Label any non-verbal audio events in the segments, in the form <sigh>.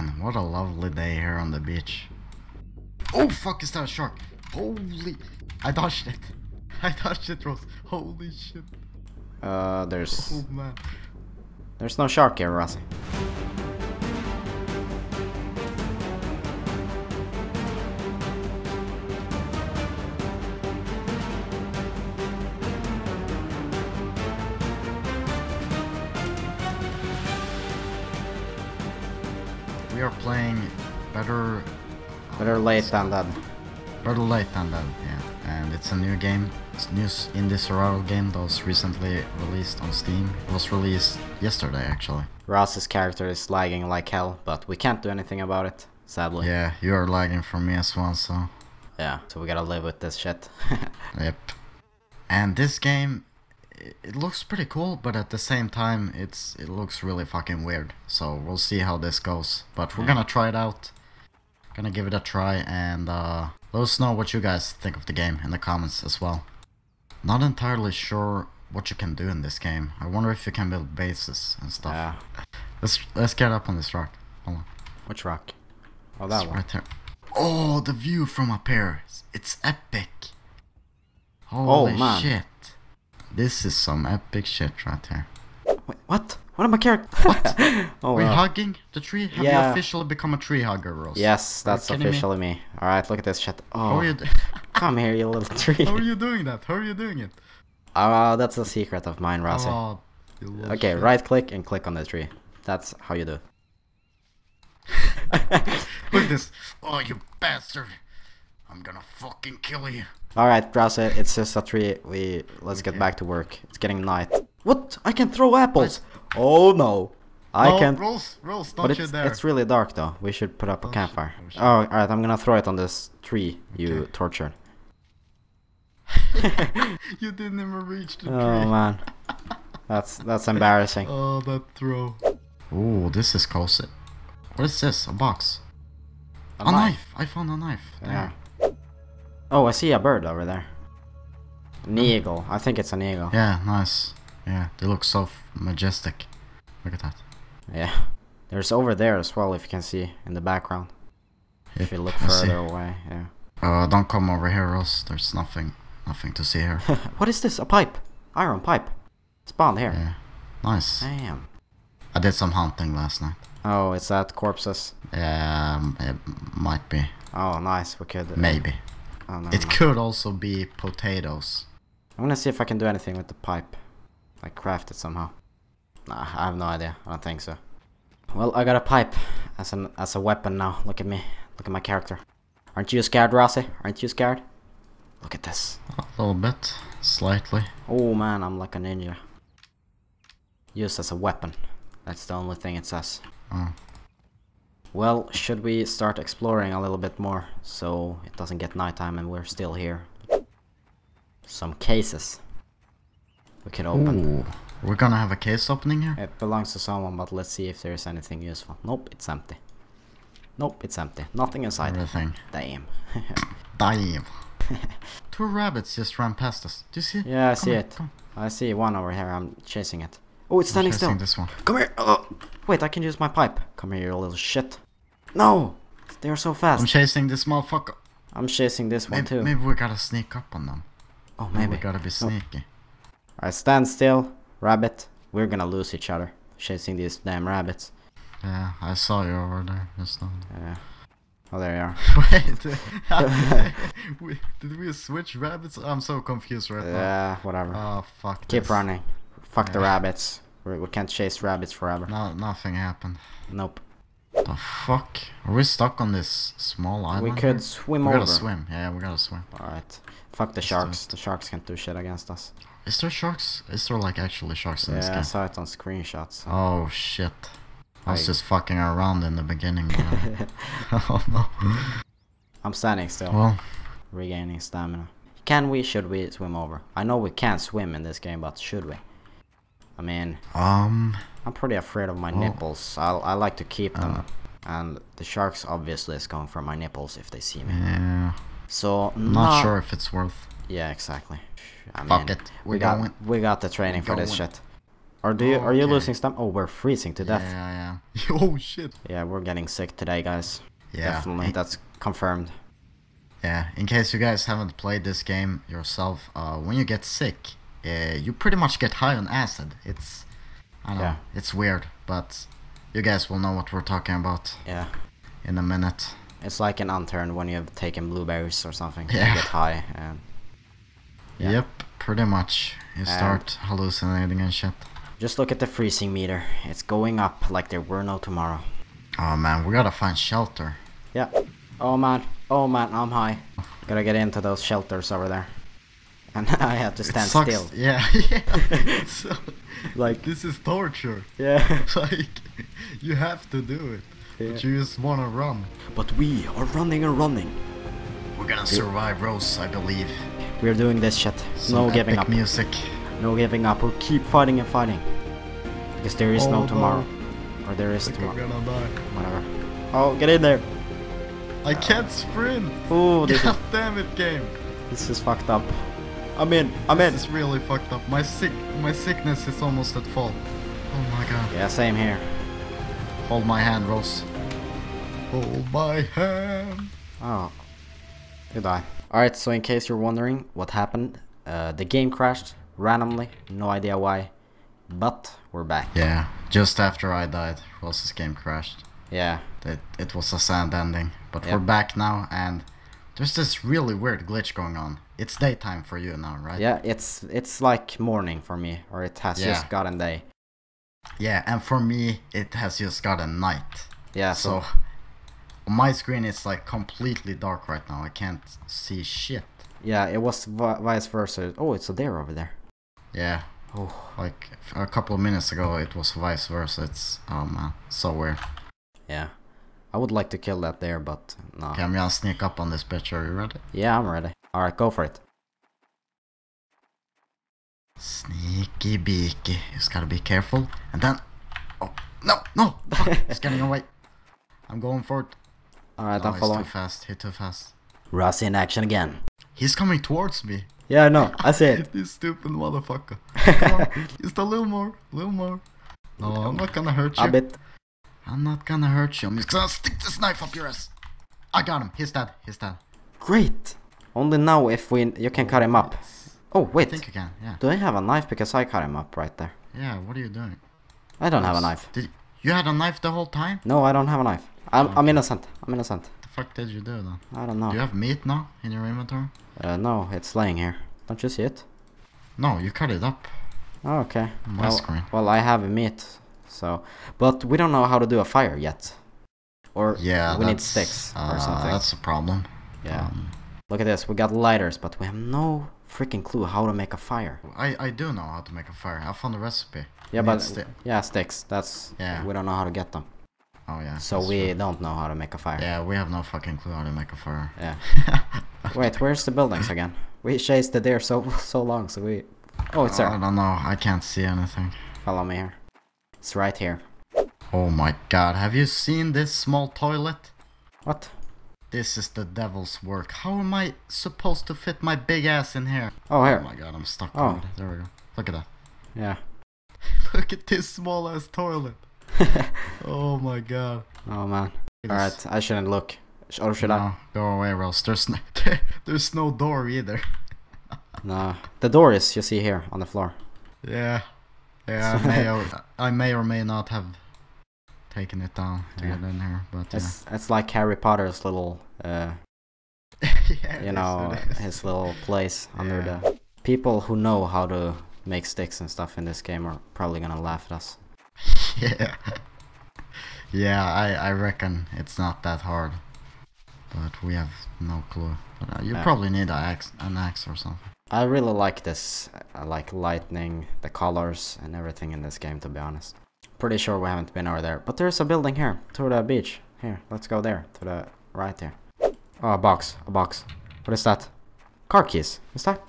man, what a lovely day here on the beach. Oh fuck, is that a shark? Holy... I dodged it. <laughs> I dodged it, Rose. Holy shit. Uh, there's Oh man. there's no shark here, Rossi. We are playing better... Better late than dead. Better late than dead, yeah. And it's a new game. It's a new indie survival game that was recently released on Steam. It was released yesterday, actually. Ross's character is lagging like hell, but we can't do anything about it, sadly. Yeah, you are lagging for me as well, so... Yeah, so we gotta live with this shit. <laughs> Yep. And this game, it looks pretty cool, but at the same time, it's it looks really fucking weird. So we'll see how this goes. But we're Yeah. gonna try it out. Gonna give it a try, and uh, let us know what you guys think of the game in the comments as well. Not entirely sure what you can do in this game. I wonder if you can build bases and stuff. yeah. Let's let's get up on this rock. Hold on. Which rock? Oh, It's that one. right there. Oh, the view from up here. It's- It's epic. Holy Oh, man. shit. This is some epic shit right here. Wait, what? What am I character? <laughs> What? <laughs> oh, Are you wow. hugging the tree? Have you Yeah. officially become a tree hugger, Rose? Yes, that's kidding me? officially me. Alright, look at this shit. Oh, you, <laughs> come here, you little tree. how are you doing that? How are you doing it? Uh, that's a secret of mine, Rossi. Oh, okay, shit. right click and click on the tree. That's how you do. Look at this. Oh, you bastard. I'm gonna fucking kill you. Alright, Rossi, it's just a tree. We let's get back to work. It's getting night. What? I can throw apples. Oh no. I no, can't Rose, Rose, don't But you it's, dare. it's really dark though. We should put up a Oh, sh- campfire. oh, shit. Oh, alright, I'm gonna throw it on this tree you Okay. tortured. <laughs> you didn't even reach the <laughs> Oh tree. Oh man. That's that's embarrassing. <laughs> Oh, that throw. Ooh, this is cozy. What is this? A box. A, knife. I found a knife. Yeah. Oh, I see a bird over there. An eagle. I think it's an eagle. Yeah, nice. Yeah, they look so f- majestic. Look at that. Yeah. There's over there as well if you can see in the background. If you look further away, yeah. Uh, don't come over here, Ross. There's nothing, nothing to see here. <laughs> what is this? A pipe. Iron pipe. Spawned here. yeah, nice. Damn. I did some hunting last night. Oh, it's that corpses. Yeah, um, it might be, Oh, nice. We could. maybe. Oh, no, It no. could also be potatoes. I'm gonna see if I can do anything with the pipe. Like craft it somehow. Nah, I have no idea. I don't think so. Well, I got a pipe as an as a weapon now. Look at me. Look at my character. Aren't you scared, Rossi? Aren't you scared? Look at this. A little bit, slightly. Oh man, I'm like a ninja. Used as a weapon. That's the only thing it says. Oh. Well, should we start exploring a little bit more so it doesn't get nighttime and we're still here? Some cases. We can open. Ooh, we're gonna have a case opening here. It belongs to someone, but let's see if there's anything useful. Nope, it's empty. Nope, it's empty. Nothing inside. Everything. Damn. <laughs> Damn. <laughs> Two rabbits just ran past us. Do you see it? yeah, I Come see it. come. I see one over here. I'm chasing it. Oh, it's standing still. this one. Come here. Oh. Wait, I can use my pipe. Come here, you little shit. No! They are so fast. I'm chasing this motherfucker. I'm chasing this one too. maybe we gotta sneak up on them. Oh, Maybe maybe. we gotta be oh. sneaky. Alright, stand still, rabbit. We're gonna lose each other. Chasing these damn rabbits. Yeah, I saw you over there just now. Yeah. Oh, there you are. <laughs> Wait, <laughs> we, did we switch rabbits? I'm so confused right now. Yeah, whatever. Oh fuck. Keep this. running. Fuck the rabbits. We, we can't chase rabbits forever. No, nothing happened. Nope. The fuck? Are we stuck on this small island? We could swim We over. gotta swim. Yeah, we gotta swim. Alright. Fuck the do sharks. The sharks can't do shit against us. Is there sharks? Is there like actually sharks in this game? Yeah, I saw it on screenshots. Oh shit. I was I- just fucking around in the beginning. <laughs> <laughs> Oh no. I'm standing still, Well, regaining stamina. Can we, should we swim over? I know we can't swim in this game, but should we? I mean, um, I'm pretty afraid of my Well- nipples. I I like to keep them. Uh. and the sharks obviously is going for my nipples if they see me. yeah. So I'm not not sure if it's worth. Yeah, exactly. I Fuck mean, it. we We're got going. we got the training We're for this going. shit. Or do you Oh, are you losing stamina? Oh, we're freezing to death. Yeah, yeah. <laughs> oh shit. Yeah, we're getting sick today, guys. Yeah. Definitely, In, that's confirmed. yeah. In case you guys haven't played this game yourself, uh, when you get sick, uh, you pretty much get high on acid. It's, I know, Yeah. it's weird, but you guys will know what we're talking about Yeah. in a minute. It's like an Unturned when you've taken blueberries or something. You Yeah. get high and Yeah. Yep, pretty much. You start hallucinating and shit. just look at the freezing meter. It's going up like there were no tomorrow. Oh man, we gotta find shelter. Yeah. Oh man. Oh man, I'm high. Gotta get into those shelters over there. <laughs> And I have to stand still. Yeah, <laughs> yeah. <laughs> So, Like this is torture. Yeah. like, you have to do it. But you just wanna run. But we are running and running. We're gonna survive Rose, I believe. We're doing this shit. Some no giving up. music. No giving up. We'll keep fighting and fighting. Because there is Oh, no no. tomorrow. Or there is tomorrow. gonna die. Whatever. Oh, get in there. I can't sprint. Oh, God damn it, game. this is fucked up. I'm in. I'm in. This is really fucked up. My sick, my sickness is almost at fault. Oh my god. Yeah, same here. Hold my hand, Rose. Hold my hand. Oh. You die. Alright, so in case you're wondering what happened, uh, the game crashed randomly. No idea why. But we're back. Yeah, just after I died, Rose's game crashed. Yeah. It, it was a sad ending. But Yep. we're back now, and there's this really weird glitch going on. It's daytime for you now, right? Yeah, it's it's like morning for me, or it has Yeah. just gotten day. Yeah, and for me, it has just got a night. Yeah, so, So, on my screen, it's like completely dark right now. I can't see shit. yeah, it was vi- vice versa. Oh, it's a deer over there. Yeah, Oh, like a couple of minutes ago, it was vice versa. It's, oh man, so weird. yeah. I would like to kill that there, but no. Okay, I'm gonna sneak up on this bitch. Are you ready? Yeah, I'm ready. Alright, go for it. Sneaky beaky. You just gotta be careful. And then, oh no, no, fuck, <laughs> he's getting away. I'm going for it. Alright, No, I'm following. too fast. He's too fast. Russ in action again. He's coming towards me. Yeah, I know. I see it. <laughs> this stupid motherfucker. <laughs> Come on, just a little more, A little more. No, I'm not gonna hurt you. A bit. I'm not gonna hurt you. I'm just gonna stick this knife up your ass. I got him. He's dead. He's dead. Great. Only now if we you can cut him up. Oh I wait. think you can. Yeah. Do I have a knife because I cut him up right there? Yeah. What are you doing? I don't have a knife. Did you had a knife the whole time? No, I don't have a knife. I'm I'm innocent. I'm innocent. The fuck did you do then? I don't know. Do you have meat now in your inventory? Uh, no, it's laying here. Don't you see it? No, you cut it up. Oh, okay. My well, screen. well, I have meat, so but we don't know how to do a fire yet. Or Yeah. we need sticks uh, or something. That's a problem. Yeah. Um, Look at this. We got lighters, but we have no freaking clue how to make a fire. I I do know how to make a fire. I found the recipe. Yeah, Need but sti- yeah, sticks. That's Yeah. We don't know how to get them, Oh yeah. so we true. don't know how to make a fire. Yeah, we have no fucking clue how to make a fire. Yeah. <laughs> Wait, where's the buildings again? We chased the deer so <laughs> so long, so we. Oh, it's there. I don't know. I can't see anything. Follow me here. It's right here. Oh my god, have you seen this small toilet? What? This is the devil's work. How am I supposed to fit my big ass in here? Oh, here. Oh my god, I'm stuck. Oh. There we go. Look at that. Yeah. <laughs> Look at this small ass toilet. <laughs> oh my god. Oh man. Alright, I shouldn't look. Or should I? No, go away, Rose. There's no, <laughs> there's no door either. No. The door is, you see here, on the floor. Yeah. Yeah, I may <laughs> or, I may or may not have taken it down to Yeah. get in here, but yeah. It's it's like Harry Potter's little, uh, <laughs> yeah you know, his little place under the. People who know how to make sticks and stuff in this game are probably gonna laugh at us. <laughs> yeah. Yeah, I, I reckon it's not that hard. But we have no clue. But uh, you probably need an axe, an axe or something. I really like this, I like lightning, the colors, and everything in this game. To be honest, pretty sure we haven't been over there, but there's a building here to the beach. Here, let's go there to the right there. Oh, a box, a box. What is that? Car keys. Is that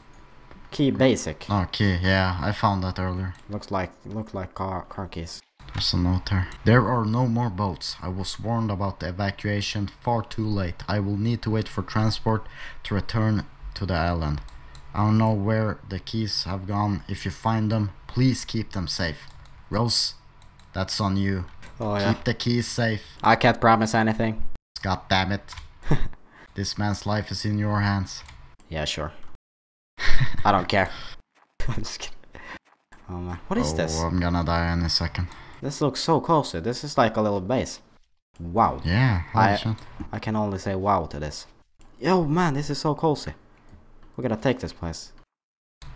key basic? Oh, okay, yeah, I found that earlier. Looks like look like car car keys. There's a note there. There are no more boats. I was warned about the evacuation far too late. I will need to wait for transport to return to the island. I don't know where the keys have gone. If you find them, please keep them safe. Rose, that's on you. Oh yeah. Keep the keys safe. I can't promise anything. God damn it. <laughs> this man's life is in your hands. Yeah, sure. I don't care. <laughs> I'm just kidding. Oh man, what is this? oh, this? I'm gonna die in a second. This looks so cozy. This is like a little base. Wow. Yeah, holy I- I can only say wow to this. Yo man, this is so cozy. We're gonna take this place.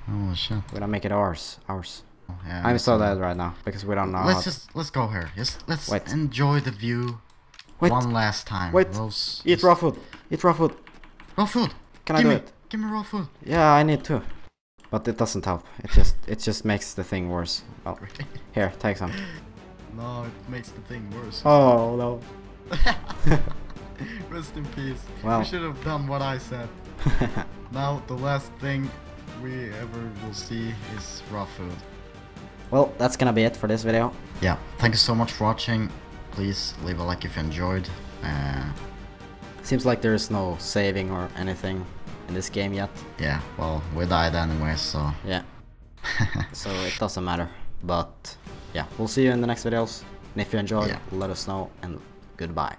Oh shit. We're gonna make it ours. Ours. Oh, yeah, I'm so dead right now because we don't know. Let's to- just let's go here. Just let's Wait. enjoy the view Wait. one last time. Wait. Rose, Eat just- raw food. Eat raw food. raw food. Can Give I do me, it? Give me raw food. Yeah, I need to. But it doesn't help. It just it just makes the thing worse. Oh, <laughs> here, take some. no, it makes the thing worse. Oh no. <laughs> Rest in peace. Well. We should have done what I said. <laughs> Now the last thing we ever will see is raw food. well, that's gonna be it for this video. Yeah, thank you so much for watching. Please leave a like if you enjoyed. Uh, Seems like there's no saving or anything in this game yet. yeah, well, we died anyway, so Yeah. <laughs> so it doesn't matter. But yeah, we'll see you in the next videos. And if you enjoyed, Yeah. let us know and goodbye.